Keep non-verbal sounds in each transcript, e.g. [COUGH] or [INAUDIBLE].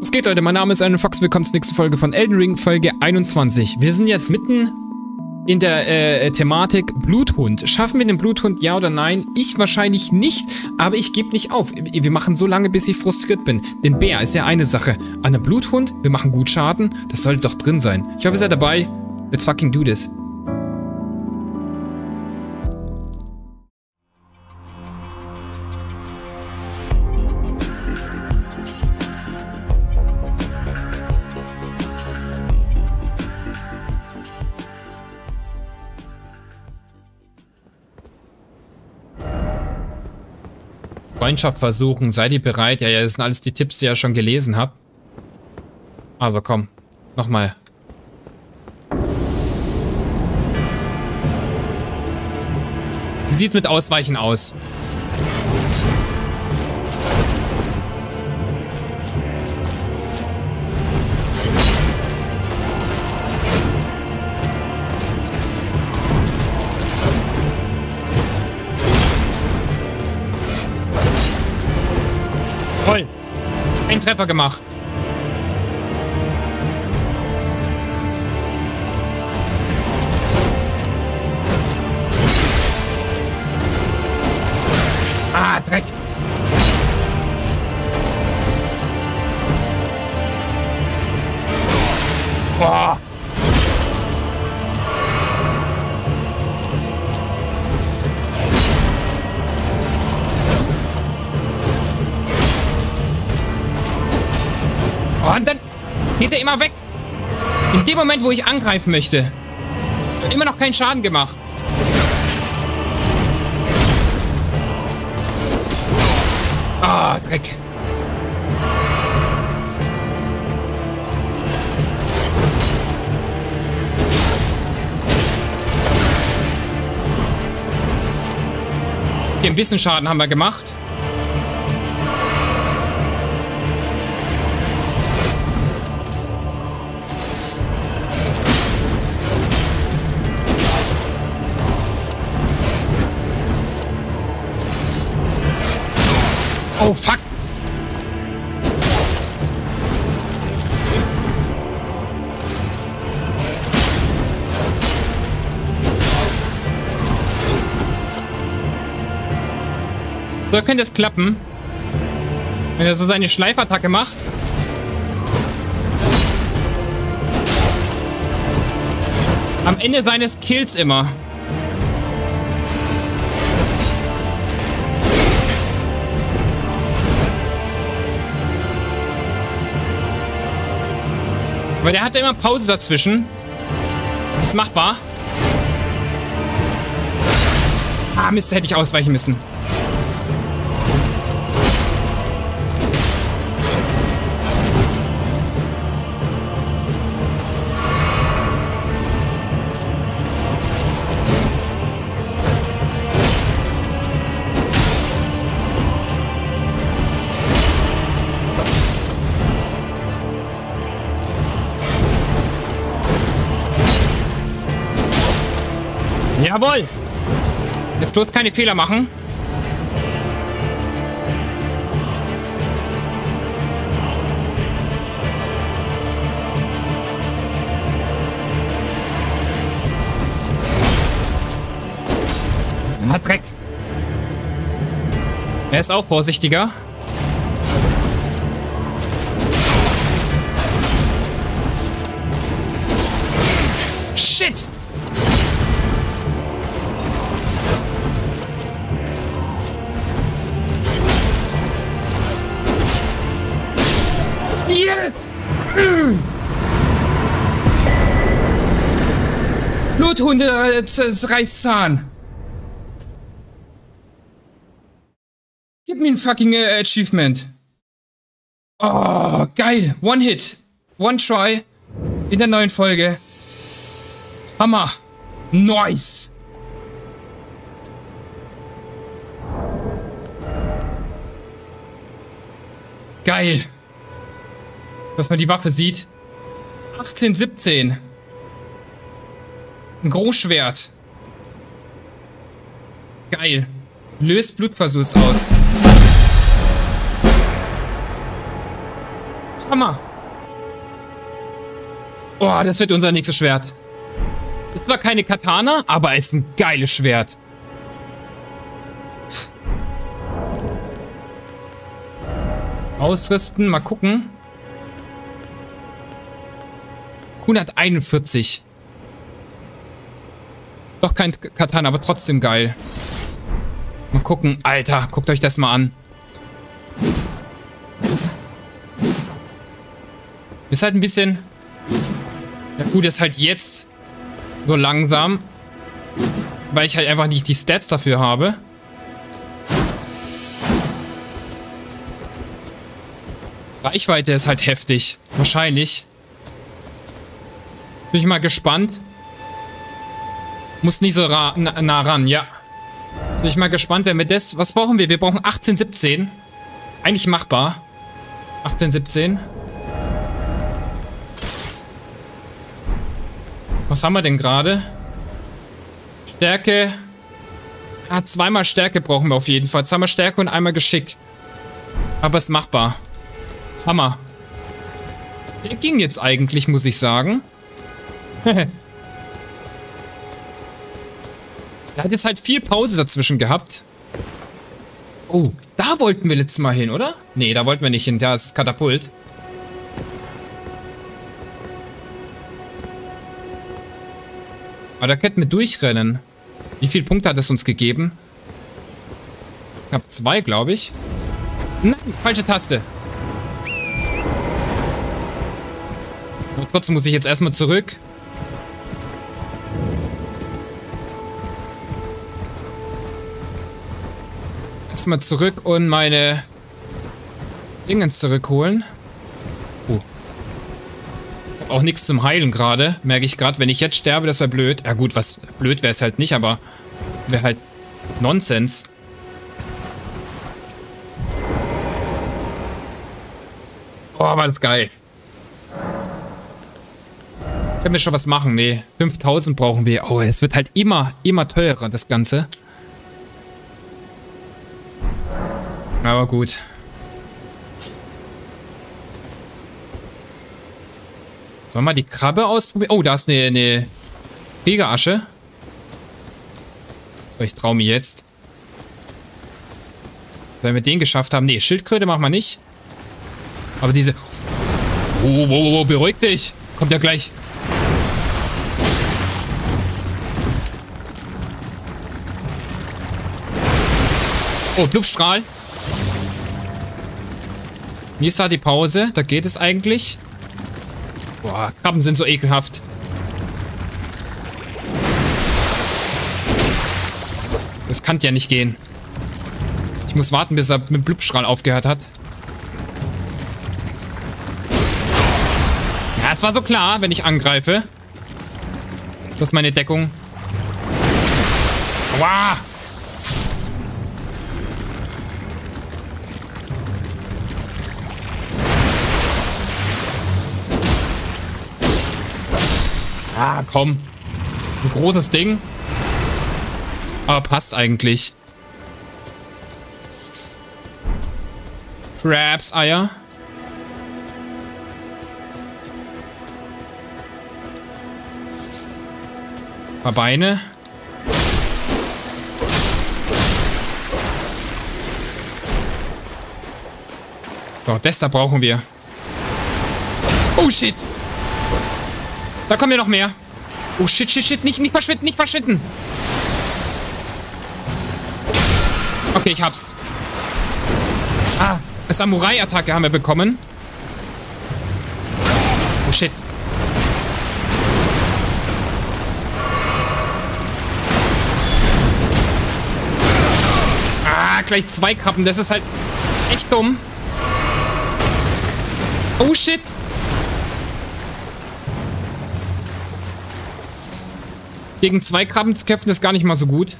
Was geht, Leute? Mein Name ist Alan Fox. Willkommen zur nächsten Folge von Elden Ring, Folge 21. Wir sind jetzt mitten in der äh, Thematik Bluthund. Schaffen wir den Bluthund, ja oder nein? Ich wahrscheinlich nicht, aber ich gebe nicht auf. Wir machen so lange, bis ich frustriert bin. Den Bär ist ja eine Sache. An einem Bluthund, wir machen gut Schaden. Das sollte doch drin sein. Ich hoffe, ihr seid dabei. Let's fucking do this. Freundschaft versuchen. Seid ihr bereit? Ja, ja, das sind alles die Tipps, die ihr schon gelesen habt. Also komm, nochmal. Wie sieht's mit Ausweichen aus? Treffer gemacht. Moment, wo ich angreifen möchte. Immer noch keinen Schaden gemacht. Ah, Dreck. Okay, ein bisschen Schaden haben wir gemacht. Oh, fuck. So könnte es klappen. Wenn er so seine Schleifattacke macht. Am Ende seines Kills immer. Aber der hatte immer Pause dazwischen. Ist machbar. Ah, Mist, hätte ich ausweichen müssen. Jawohl! Jetzt bloß keine Fehler machen. Ah, Dreck. Er ist auch vorsichtiger. Bluthunde äh, Reißzahn. Gib mir ein fucking äh, Achievement. Oh, geil. One Hit. One Try. In der neuen Folge. Hammer. Nice. Geil. Dass man die Waffe sieht. 1817. Ein Großschwert. Geil. Löst Blutversuchs aus. Hammer. Oh, das wird unser nächstes Schwert. Ist zwar keine Katana, aber ist ein geiles Schwert. Ausrüsten, mal gucken. 141. Doch kein Katana, aber trotzdem geil. Mal gucken. Alter, guckt euch das mal an. Ist halt ein bisschen... Ja gut, ist halt jetzt so langsam. Weil ich halt einfach nicht die Stats dafür habe. Reichweite ist halt heftig. Wahrscheinlich. Bin ich mal gespannt. Muss nicht so nah, nah ran, ja. Bin ich mal gespannt, wenn wir das... Was brauchen wir? Wir brauchen 18, 17. Eigentlich machbar. 18, 17. Was haben wir denn gerade? Stärke. Ah, zweimal Stärke brauchen wir auf jeden Fall. Zweimal Stärke und einmal Geschick. Aber ist machbar. Hammer. Der ging jetzt eigentlich, muss ich sagen. [LAUGHS] Der hat jetzt halt viel Pause dazwischen gehabt. Oh, da wollten wir letztes Mal hin, oder? Nee, da wollten wir nicht hin. Da ist Katapult. Aber da könnten wir durchrennen. Wie viele Punkte hat es uns gegeben? Knapp zwei, glaube ich. Nein, falsche Taste. Aber trotzdem muss ich jetzt erstmal zurück. Erstmal zurück und meine Dingens zurückholen. Oh. Ich habe auch nichts zum Heilen gerade. Merke ich gerade, wenn ich jetzt sterbe, das wäre blöd. Ja gut, was blöd wäre es halt nicht, aber wäre halt Nonsens. Oh, war das geil. Können wir schon was machen? Nee, 5000 brauchen wir. Oh, es wird halt immer, immer teurer, das Ganze. Aber gut. Sollen wir mal die Krabbe ausprobieren? Oh, da ist eine, eine Kriegerasche. So, ich traue mir jetzt. Wenn wir den geschafft haben. Nee, Schildkröte machen wir nicht. Aber diese... Oh, oh, oh, oh beruhig dich. Kommt ja gleich. Oh, Blubstrahl. Wie ist da die Pause? Da geht es eigentlich. Boah, Krabben sind so ekelhaft. Das kann ja nicht gehen. Ich muss warten, bis er mit Blubstrahl aufgehört hat. Ja, es war so klar, wenn ich angreife. Das ist meine Deckung. Aua! Ah, komm. Ein großes Ding. Aber passt eigentlich. Crabs, Eier. Ein paar Beine. So, das da brauchen wir. Oh, shit. Da kommen ja noch mehr. Oh, shit, shit, shit. Nicht, nicht verschwinden, nicht verschwinden. Okay, ich hab's. Ah, Samurai-Attacke haben wir bekommen. Oh, shit. Ah, gleich zwei Krabben. Das ist halt echt dumm. Oh, shit. Gegen zwei Krabben zu kämpfen ist gar nicht mal so gut.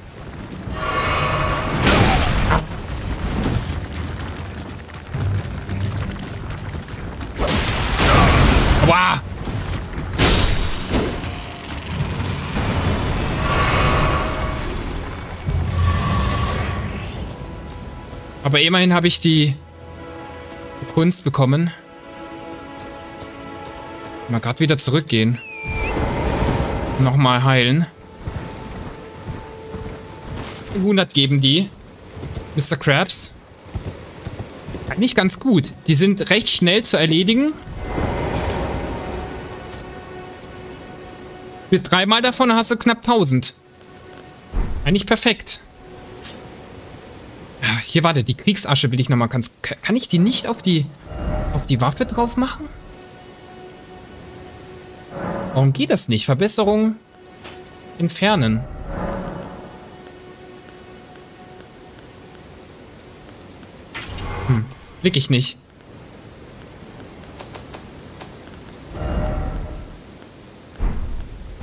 Aber immerhin habe ich die, die Kunst bekommen. Mal gerade wieder zurückgehen. Nochmal heilen. 100 geben die. Mr. Krabs. Eigentlich ganz gut. Die sind recht schnell zu erledigen. Mit dreimal davon hast du knapp 1000. Eigentlich perfekt. Hier, warte, die Kriegsasche will ich nochmal ganz... Kann ich die nicht auf die, auf die Waffe drauf machen? Warum geht das nicht? Verbesserung entfernen. Hm, blick ich nicht.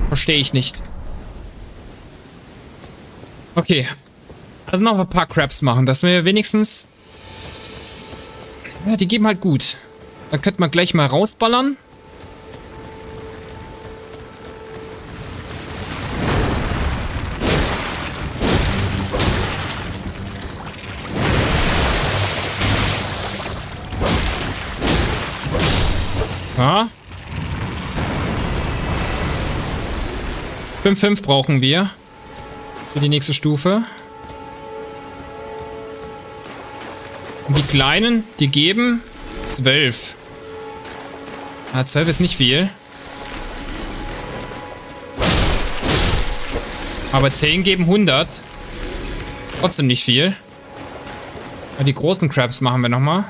Verstehe ich nicht. Okay. Also noch ein paar Crabs machen, dass wir wenigstens... Ja, die geben halt gut. Dann könnte man gleich mal rausballern. 5-5 brauchen wir. Für die nächste Stufe. Und die Kleinen, die geben 12. Ah, 12 ist nicht viel. Aber 10 geben 100. Trotzdem nicht viel. Die großen Crabs machen wir nochmal.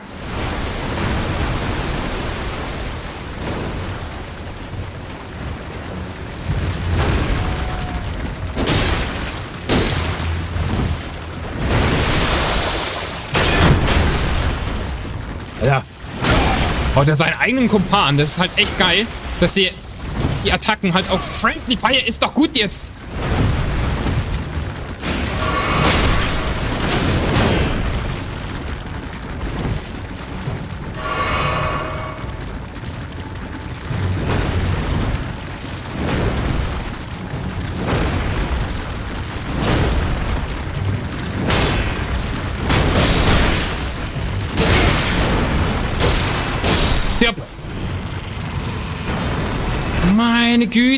Haut er seinen eigenen Kumpan. Das ist halt echt geil, dass sie die Attacken halt auf Friendly Fire ist doch gut jetzt.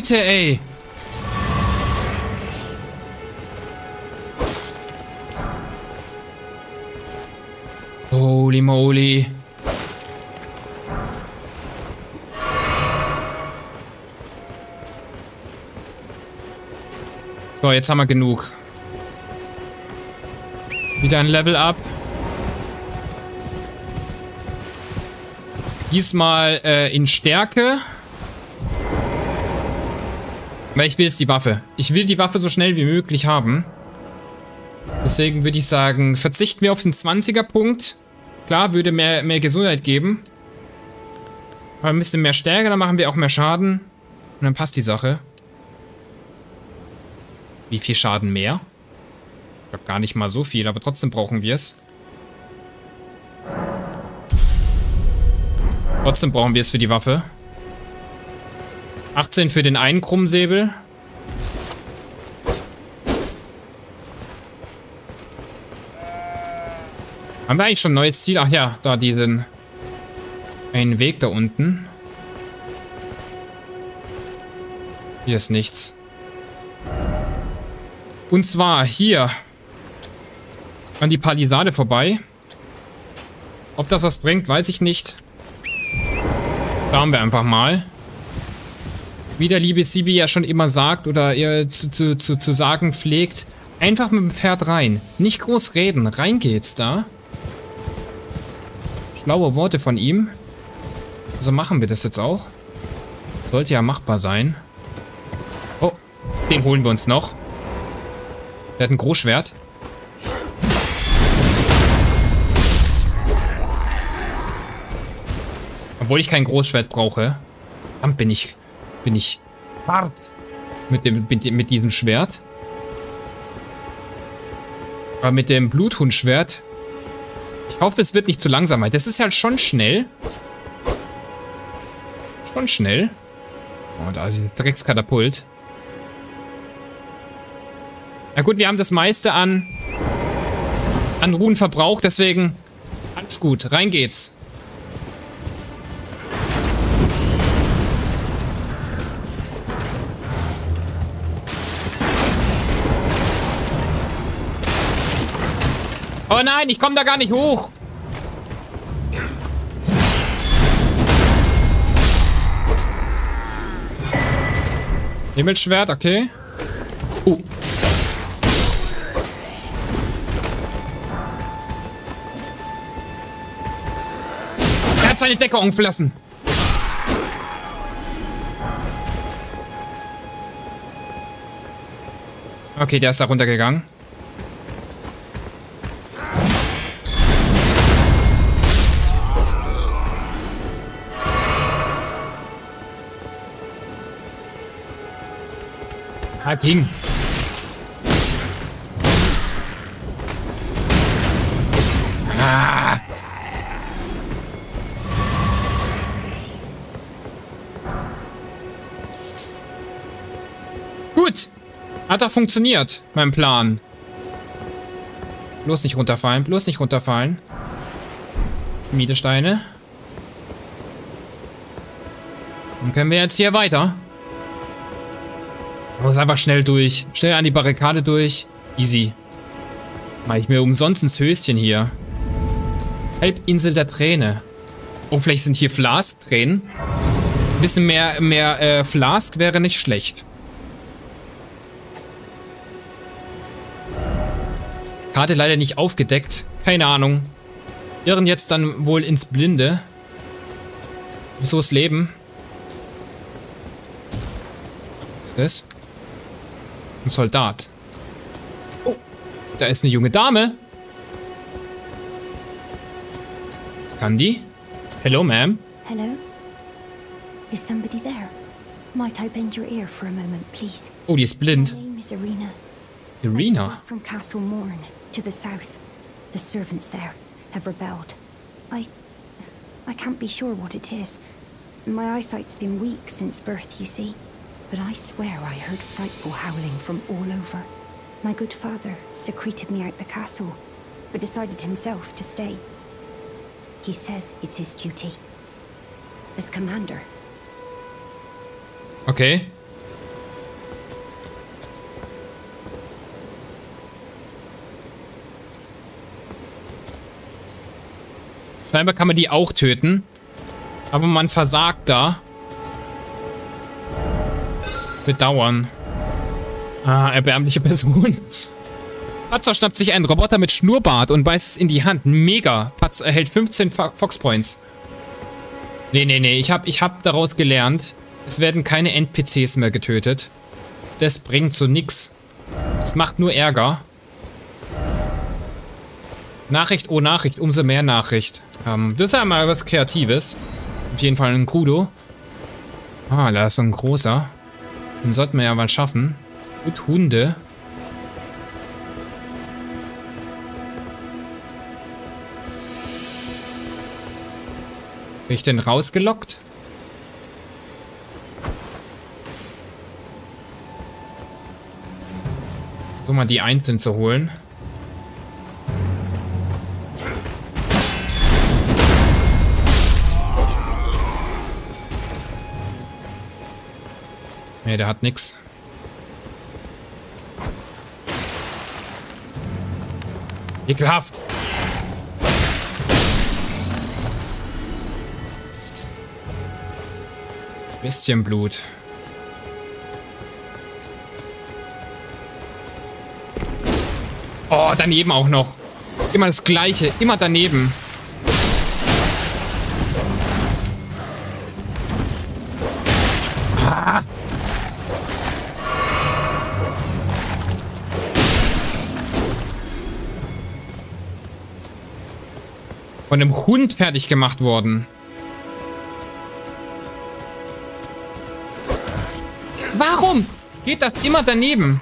Güte, ey. Holy moly. So, jetzt haben wir genug. Wieder ein Level up. Diesmal äh, in Stärke. Weil ich will jetzt die Waffe. Ich will die Waffe so schnell wie möglich haben. Deswegen würde ich sagen, verzichten wir auf den 20er-Punkt. Klar, würde mehr, mehr Gesundheit geben. Aber ein bisschen mehr Stärke, dann machen wir auch mehr Schaden. Und dann passt die Sache. Wie viel Schaden mehr? Ich glaube gar nicht mal so viel, aber trotzdem brauchen wir es. Trotzdem brauchen wir es für die Waffe. 18 für den einen Krummsäbel. Haben wir eigentlich schon ein neues Ziel? Ach ja, da diesen einen Weg da unten. Hier ist nichts. Und zwar hier an die Palisade vorbei. Ob das was bringt, weiß ich nicht. Schauen wir einfach mal. Wie der liebe Sibi ja schon immer sagt oder ihr zu, zu, zu, zu sagen pflegt, einfach mit dem Pferd rein. Nicht groß reden, rein geht's da. Schlaue Worte von ihm. So machen wir das jetzt auch. Sollte ja machbar sein. Oh, den holen wir uns noch. Der hat ein Großschwert. Obwohl ich kein Großschwert brauche. Verdammt bin ich bin ich hart mit, dem, mit, mit diesem Schwert. Aber mit dem Bluthundschwert. Ich hoffe, es wird nicht zu langsam. Das ist halt schon schnell. Schon schnell. Oh, da ist ein Dreckskatapult. Na gut, wir haben das meiste an, an Ruhen verbraucht, deswegen alles gut. Rein geht's. Oh nein, ich komme da gar nicht hoch. Himmelsschwert, okay. Uh. Er hat seine Decke umflassen. Okay, der ist da runtergegangen. Ah, ging. Ah. Gut. Hat doch funktioniert, mein Plan. Bloß nicht runterfallen, bloß nicht runterfallen. Schmiedesteine. Dann können wir jetzt hier weiter. Muss einfach schnell durch. Schnell an die Barrikade durch. Easy. Mach ich mir umsonst ins Höschen hier. Halbinsel der Träne. Oh, vielleicht sind hier Flask-Tränen. Ein bisschen mehr, mehr äh, Flask wäre nicht schlecht. Karte leider nicht aufgedeckt. Keine Ahnung. Irren jetzt dann wohl ins Blinde. So ist Leben. Was ist das? Ein Soldat. Oh, da ist eine junge Dame. Kann die? Hello, ma'am. Hello? Is somebody there? Might I bend your ear for a moment, please? Oh, die ist My blind. name is Irina. Irina. From Castle Morn, to the south. The servants there have rebelled. I... I can't be sure what it is. My eyesight's been weak since birth, you see. But I swear I heard frightful howling from all over. My good father secreted me out the castle, but decided himself to stay. He says it's his duty. As commander, Okay. Scheinbar kann man die auch töten. Aber man versagt da. Bedauern. Ah, erbärmliche Person. Patzer schnappt sich einen Roboter mit Schnurrbart und beißt es in die Hand. Mega. Patzer erhält 15 Fo Fox Points. Nee, nee, nee. Ich hab, ich hab daraus gelernt, es werden keine NPCs mehr getötet. Das bringt so nix. Es macht nur Ärger. Nachricht, oh Nachricht, umso mehr Nachricht. Ähm, das ist ja mal was Kreatives. Auf jeden Fall ein Kudo. Ah, da ist so ein großer. Den sollten wir ja mal schaffen. Gut, Hunde. Bin ich denn rausgelockt? So mal die einzeln zu holen. Nee, der hat nix. Ekelhaft. Bestienblut. Oh, daneben auch noch. Immer das gleiche. Immer daneben. Von einem Hund fertig gemacht worden. Warum geht das immer daneben?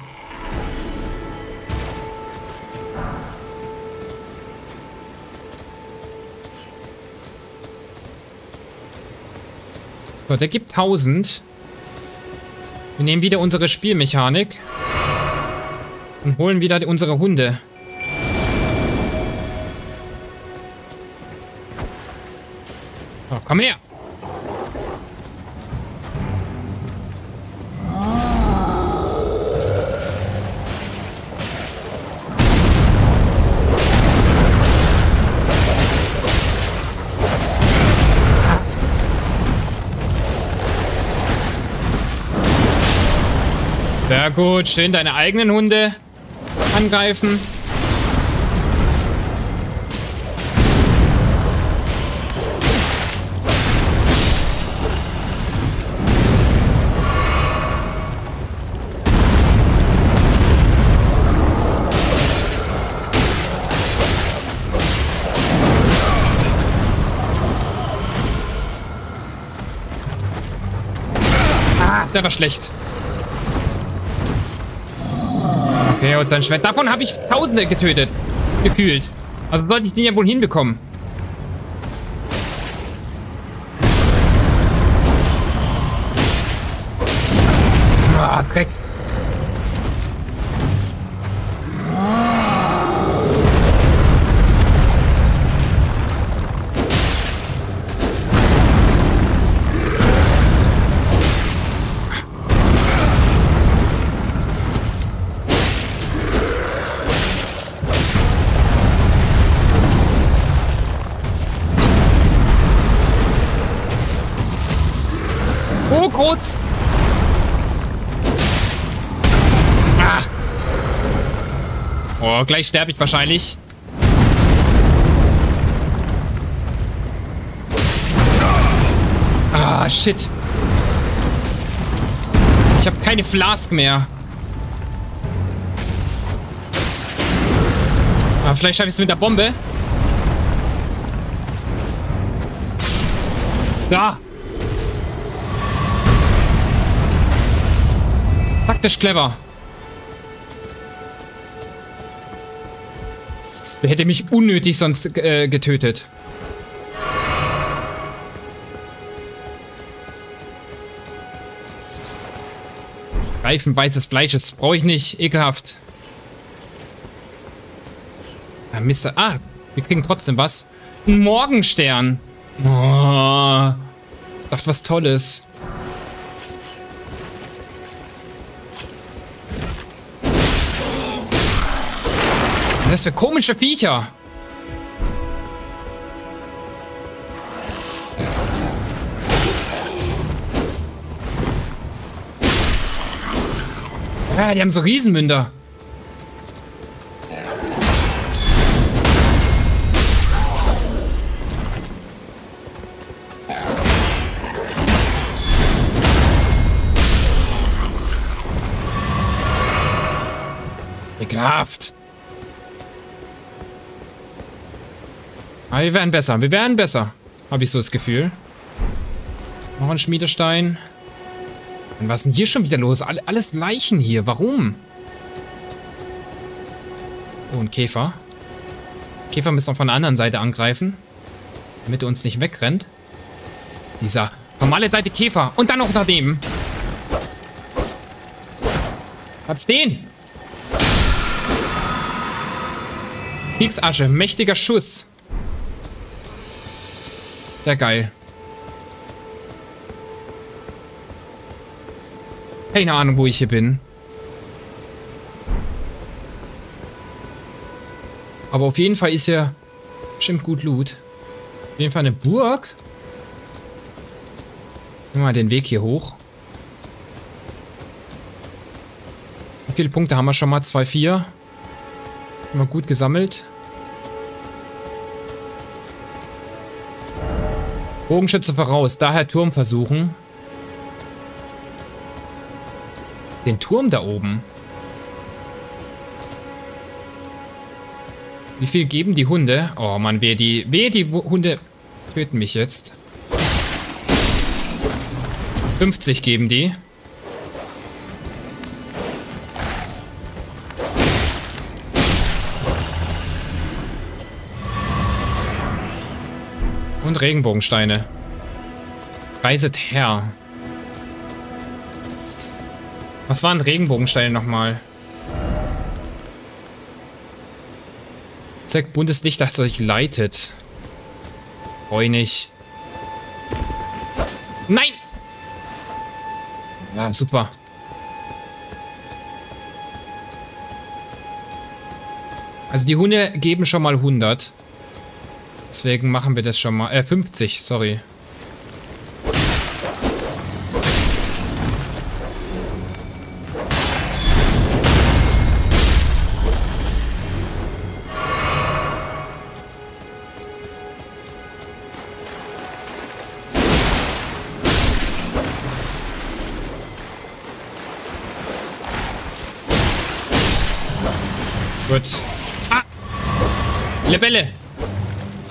So, der gibt 1000. Wir nehmen wieder unsere Spielmechanik. Und holen wieder unsere Hunde. Komm her! Sehr gut, schön deine eigenen Hunde angreifen. Der war schlecht. Okay, und sein Schwert. Davon habe ich Tausende getötet. Gekühlt. Also sollte ich den ja wohl hinbekommen. Oh, gleich sterbe ich wahrscheinlich. Ah, shit. Ich habe keine Flask mehr. Ah, vielleicht schaffe ich es mit der Bombe. Da. Taktisch clever. Der hätte mich unnötig sonst äh, getötet. Reifen weißes Fleisches. Brauche ich nicht. Ekelhaft. Ja, Mist. Ah, wir kriegen trotzdem was. Ein Morgenstern. Oh, dachte, was Tolles. Was für komische Viecher. Ja, die haben so Riesenmünder. Ekelhaft. Aber wir werden besser. Wir werden besser. Habe ich so das Gefühl. Noch ein Schmiedestein. Und was ist denn hier schon wieder los? Alles Leichen hier. Warum? Oh, ein Käfer. Käfer müssen wir von der anderen Seite angreifen. Damit er uns nicht wegrennt. Dieser normale Seite Käfer. Und dann noch daneben. Hat's den? Kriegsasche. Mächtiger Schuss. Sehr geil. Keine Ahnung, wo ich hier bin. Aber auf jeden Fall ist hier bestimmt gut Loot. Auf jeden Fall eine Burg. Nehmen wir mal den Weg hier hoch. Wie viele Punkte haben wir schon mal? 2, 4. Haben wir gut gesammelt. Bogenschütze voraus. Daher Turm versuchen. Den Turm da oben. Wie viel geben die Hunde? Oh Mann, wehe die, wehe die Hunde töten mich jetzt. 50 geben die. Und Regenbogensteine. Reiset her. Was waren Regenbogensteine nochmal? Zeigt buntes Licht, das euch leitet. Freu nicht. Nein! Ja, super. Also die Hunde geben schon mal 100. Deswegen machen wir das schon mal. Äh, 50, sorry.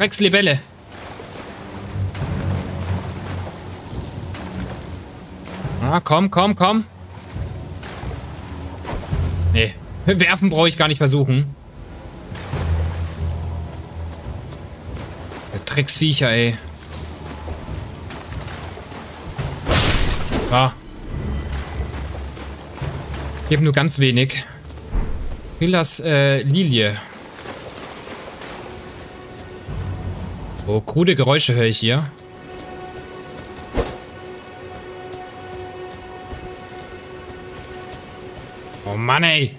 Dreckslebelle! Ah, komm, komm, komm. Nee. [LAUGHS] Werfen brauche ich gar nicht versuchen. Drecksviecher, ey. Ah. Ich habe nur ganz wenig. Thrillers äh, Lilie. Oh, krude Geräusche höre ich hier. Oh Mann, ey.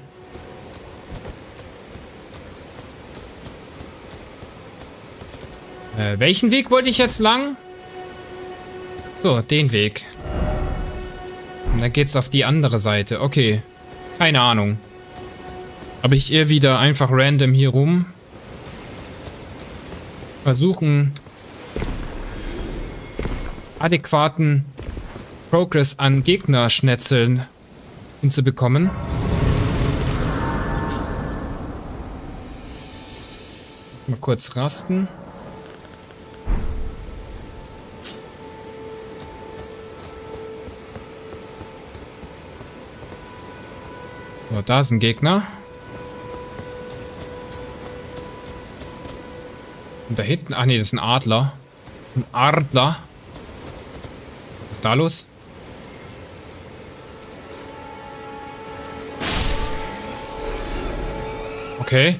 Äh, welchen Weg wollte ich jetzt lang? So, den Weg. Und dann geht's auf die andere Seite. Okay. Keine Ahnung. Aber ich irre wieder einfach random hier rum. Versuchen adäquaten Progress an Gegnerschnetzeln hinzubekommen. Mal kurz rasten. So, da ist ein Gegner. Und da hinten... Ach nee, das ist ein Adler. Ein Adler. Was ist da los? Okay.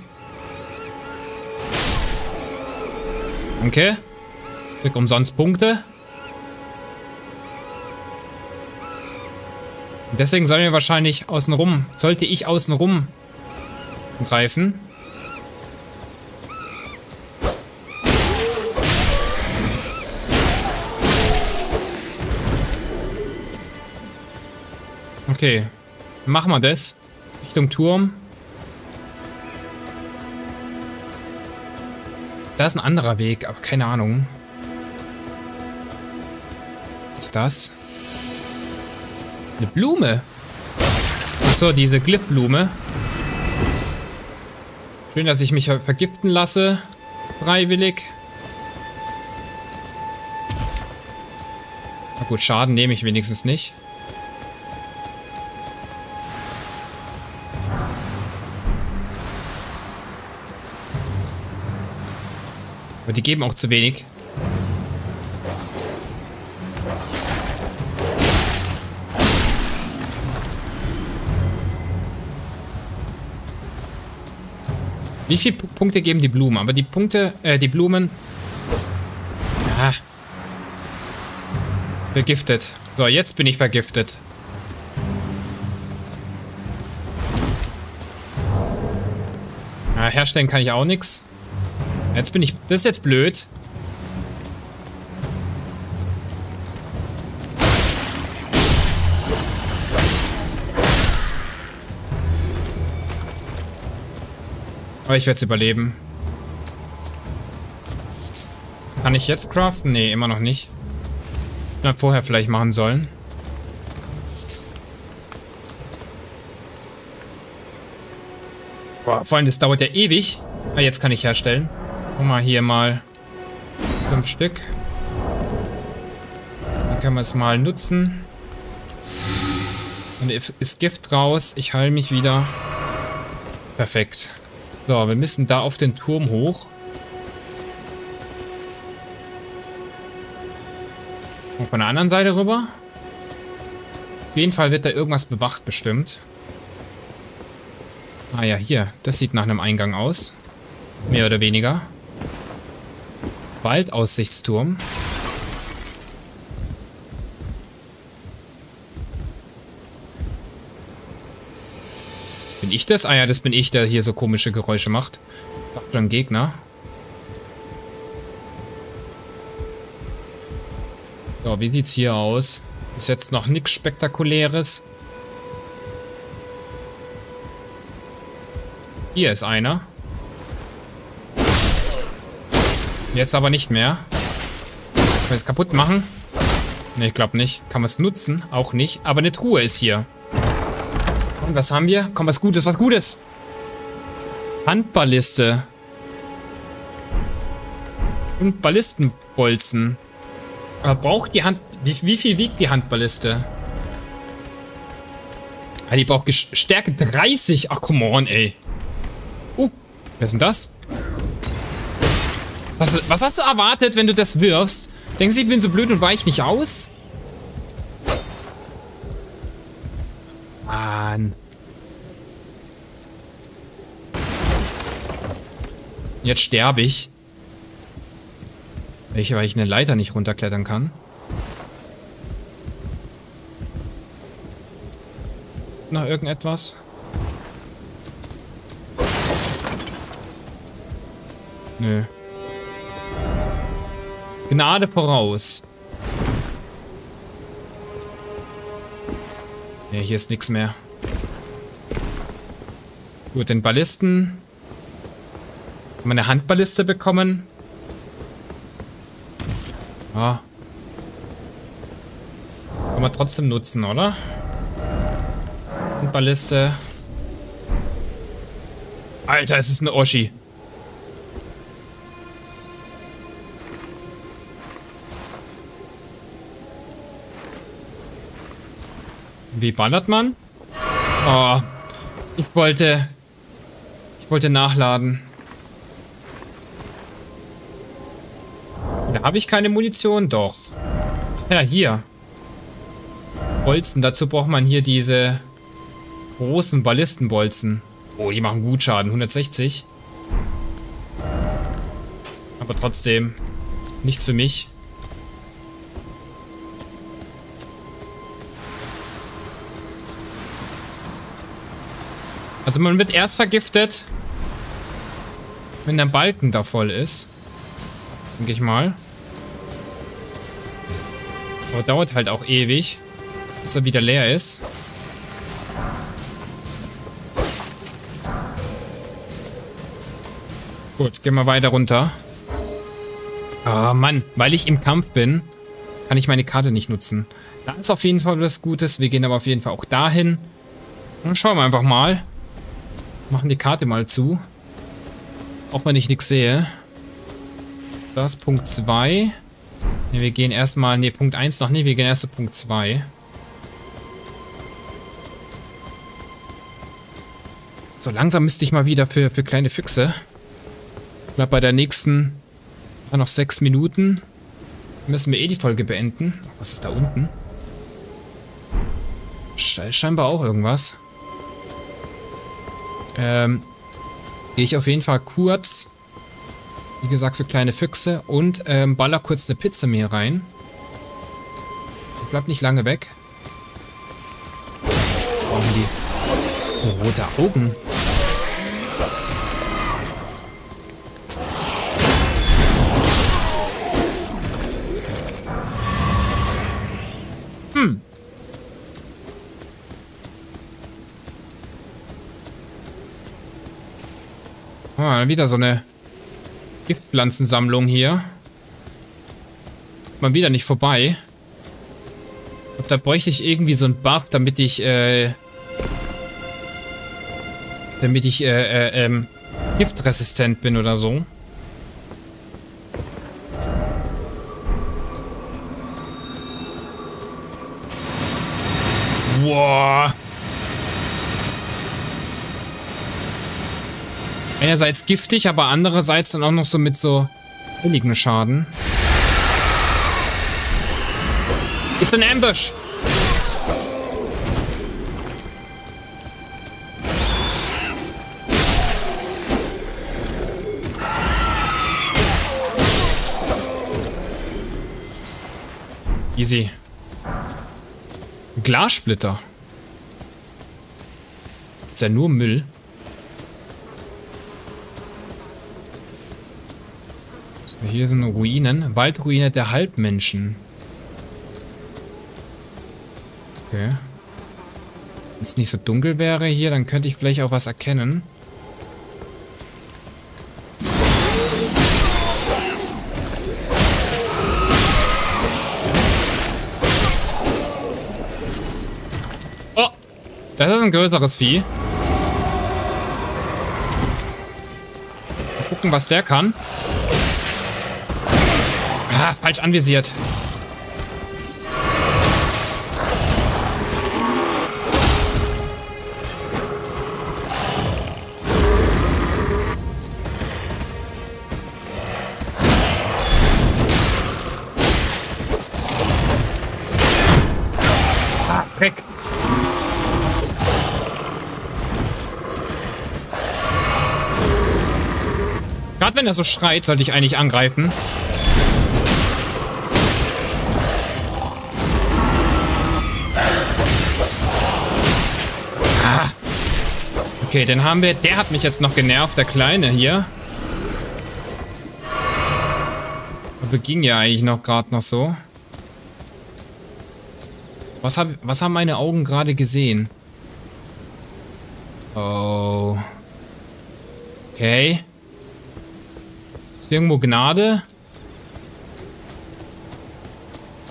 Danke. Krieg umsonst Punkte. Deswegen sollen wir wahrscheinlich außenrum, sollte ich außenrum greifen. Okay. Machen wir das. Richtung Turm. Da ist ein anderer Weg, aber keine Ahnung. Was ist das? Eine Blume. Achso, diese Glyphblume. Schön, dass ich mich vergiften lasse. Freiwillig. Na gut, Schaden nehme ich wenigstens nicht. Die geben auch zu wenig. Wie viele Punkte geben die Blumen? Aber die Punkte, äh, die Blumen... Ja. Vergiftet. So, jetzt bin ich vergiftet. Ja, herstellen kann ich auch nichts. Jetzt bin ich... Das ist jetzt blöd. Aber ich werde es überleben. Kann ich jetzt craften? Nee, immer noch nicht. Dann vorher vielleicht machen sollen. Boah, vor allem, das dauert ja ewig. Ah, jetzt kann ich herstellen. Guck mal hier mal. Fünf Stück. Dann können wir es mal nutzen. Und ist Gift raus. Ich heile mich wieder. Perfekt. So, wir müssen da auf den Turm hoch. Und von der anderen Seite rüber. Auf jeden Fall wird da irgendwas bewacht bestimmt. Ah ja, hier. Das sieht nach einem Eingang aus. Mehr oder weniger. Waldaussichtsturm. Bin ich das? Ah ja, das bin ich, der hier so komische Geräusche macht. Dachte schon Gegner. So, wie sieht's hier aus? Ist jetzt noch nichts Spektakuläres. Hier ist einer. Jetzt aber nicht mehr. Kann man es kaputt machen? Ne, ich glaube nicht. Kann man es nutzen? Auch nicht. Aber eine Truhe ist hier. Und was haben wir? Komm, was Gutes, was Gutes. Handballiste. Und Ballistenbolzen. Aber braucht die Hand... Wie, wie viel wiegt die Handballiste? Ah, die braucht Stärke 30. Ach, come on, ey. Uh, wer ist denn das? Was hast, du, was hast du erwartet, wenn du das wirfst? Denkst du, ich bin so blöd und weich nicht aus? Mann. Jetzt sterbe ich. Welche, weil ich eine Leiter nicht runterklettern kann. Noch irgendetwas? Nö. Gnade voraus. Ne, hier ist nichts mehr. Gut, den Ballisten. Haben wir eine Handballiste bekommen? Ja. Kann man trotzdem nutzen, oder? Handballiste. Alter, es ist eine Oschi. Wie ballert man? Oh, ich wollte... Ich wollte nachladen. Da habe ich keine Munition? Doch. Ja, hier. Bolzen. Dazu braucht man hier diese großen Ballistenbolzen. Oh, die machen gut Schaden. 160. Aber trotzdem. Nichts für mich. Also man wird erst vergiftet, wenn der Balken da voll ist. Denke ich mal. Aber dauert halt auch ewig, bis er wieder leer ist. Gut, gehen wir weiter runter. Oh Mann, weil ich im Kampf bin, kann ich meine Karte nicht nutzen. Da ist auf jeden Fall was Gutes. Wir gehen aber auf jeden Fall auch dahin. Und schauen wir einfach mal. Machen die Karte mal zu. Auch wenn ich nichts sehe. Das ist Punkt 2. Ne, wir gehen erstmal... Ne, Punkt 1 noch nicht. Wir gehen erst zu Punkt 2. So langsam müsste ich mal wieder für, für kleine Füchse. Ich glaube, bei der nächsten... noch sechs Minuten. Müssen wir eh die Folge beenden. Was ist da unten? Scheinbar auch irgendwas. Ähm, gehe ich auf jeden Fall kurz, wie gesagt, für kleine Füchse und ähm, baller kurz eine Pizza mir rein. Ich bleib nicht lange weg. Brauchen die rote Augen. Ah, wieder so eine Giftpflanzensammlung hier. Mal wieder nicht vorbei. Glaub, da bräuchte ich irgendwie so einen Buff, damit ich, äh... Damit ich, äh, äh, ähm... Giftresistent bin oder so. Boah. Einerseits giftig, aber andererseits dann auch noch so mit so billigen Schaden. It's an ambush! Easy. Glassplitter. Ist ja nur Müll. Hier sind Ruinen. Waldruine der Halbmenschen. Okay. Wenn es nicht so dunkel wäre hier, dann könnte ich vielleicht auch was erkennen. Oh! Das ist ein größeres Vieh. gucken, was der kann. Ah, falsch anvisiert. Ah. Gerade wenn er so schreit, sollte ich eigentlich angreifen. Okay, dann haben wir... Der hat mich jetzt noch genervt, der Kleine hier. Aber ging ja eigentlich noch gerade noch so. Was, hab, was haben meine Augen gerade gesehen? Oh. Okay. Ist irgendwo Gnade?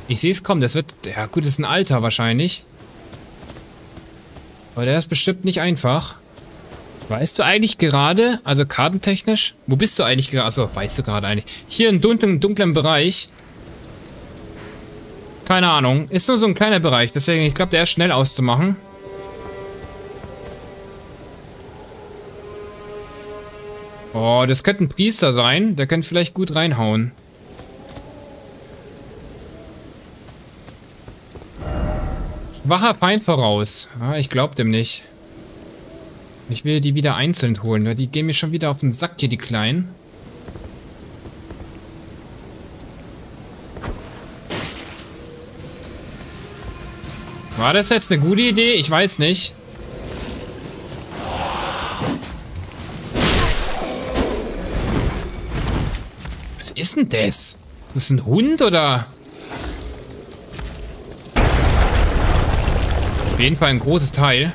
Ich sehe es kommen. Das wird... Ja gut, das ist ein Alter wahrscheinlich. Aber der ist bestimmt nicht einfach. Weißt du eigentlich gerade, also kartentechnisch, wo bist du eigentlich gerade? Achso, weißt du gerade eigentlich. Hier im dunklen, dunklen Bereich. Keine Ahnung. Ist nur so ein kleiner Bereich. Deswegen, ich glaube, der ist schnell auszumachen. Oh, das könnte ein Priester sein. Der könnte vielleicht gut reinhauen. Schwacher Feind voraus. Ah, ich glaub dem nicht. Ich will die wieder einzeln holen, weil die gehen mir schon wieder auf den Sack hier, die Kleinen. War das jetzt eine gute Idee? Ich weiß nicht. Was ist denn das? Das ist ein Hund oder? Auf jeden Fall ein großes Teil.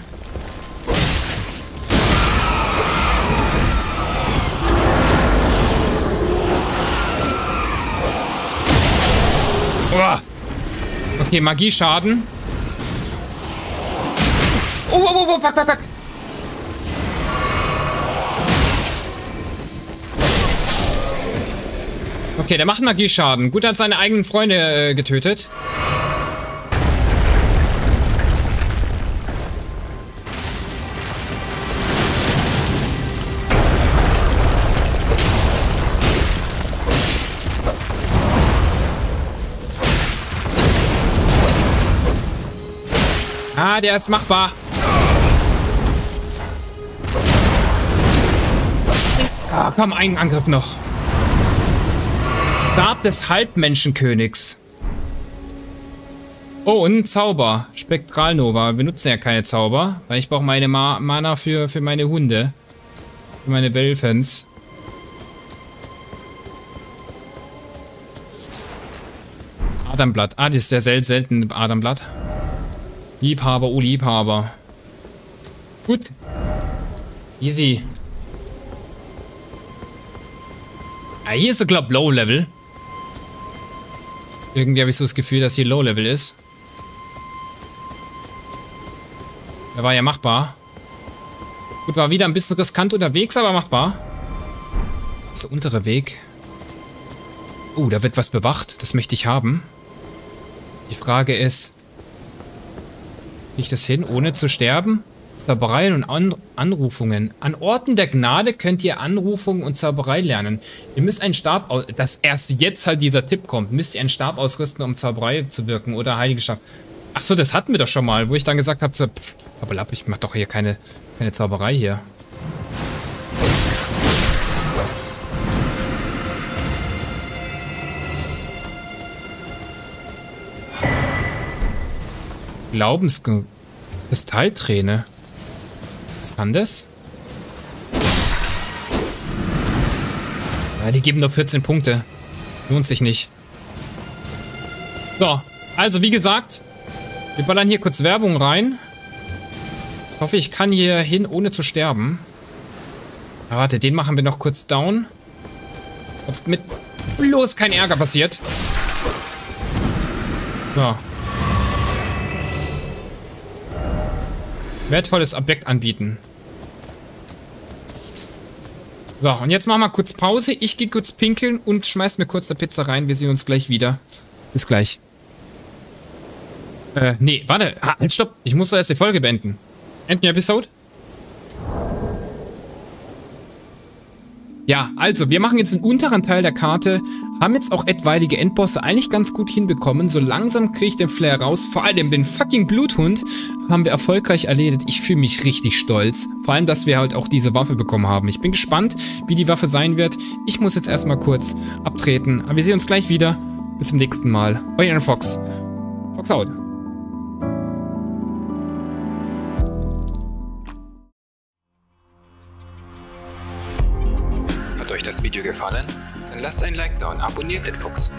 Okay, Magieschaden. Oh, oh, oh, oh, fuck, fuck, fuck. Okay, der macht Magieschaden. Gut, er hat seine eigenen Freunde äh, getötet. Der ist machbar. Ah, komm, einen Angriff noch. Stab des Halbmenschenkönigs. Oh, und ein Zauber. Spektralnova. Wir benutzen ja keine Zauber, weil ich brauche meine Ma Mana für, für meine Hunde. Für meine Welfens. Adamblatt. Ah, das ist sehr sel selten Adamblatt. Liebhaber, oh Liebhaber. Gut. Easy. Ah, hier ist er, glaub Low Level. Irgendwie habe ich so das Gefühl, dass hier Low Level ist. Der war ja machbar. Gut, war wieder ein bisschen riskant unterwegs, aber machbar. Das ist der untere Weg. Oh, da wird was bewacht. Das möchte ich haben. Die Frage ist, Ich das hin, ohne zu sterben? Zaubereien und An Anrufungen. An Orten der Gnade könnt ihr Anrufungen und Zauberei lernen. Ihr müsst einen Stab, dass erst jetzt halt dieser Tipp kommt, müsst ihr einen Stab ausrüsten, um Zauberei zu wirken oder Heilige Stab. Achso, das hatten wir doch schon mal, wo ich dann gesagt habe, so, pff, ab, ich mach doch hier keine, keine Zauberei hier. Glaubenskristallträne. Was kann das? Ja, die geben nur 14 Punkte. Lohnt sich nicht. So, also wie gesagt, wir ballern hier kurz Werbung rein. Ich hoffe, ich kann hier hin, ohne zu sterben. Ja, warte, den machen wir noch kurz down. Ob mit bloß kein Ärger passiert. So. Wertvolles Objekt anbieten. So, und jetzt machen wir kurz Pause. Ich gehe kurz pinkeln und schmeiß mir kurz der Pizza rein. Wir sehen uns gleich wieder. Bis gleich. Äh, nee, warte. Halt, stopp. Ich muss doch erst die Folge beenden. End episode? Ja, also, wir machen jetzt den unteren Teil der Karte, haben jetzt auch etwaige Endbosse eigentlich ganz gut hinbekommen. So langsam kriege ich den Flair raus. Vor allem den fucking Bluthund haben wir erfolgreich erledigt. Ich fühle mich richtig stolz. Vor allem, dass wir halt auch diese Waffe bekommen haben. Ich bin gespannt, wie die Waffe sein wird. Ich muss jetzt erstmal kurz abtreten. Aber wir sehen uns gleich wieder. Bis zum nächsten Mal. Euer Fox. Fox out. euch das Video gefallen, dann lasst ein Like da und abonniert den Fuchs.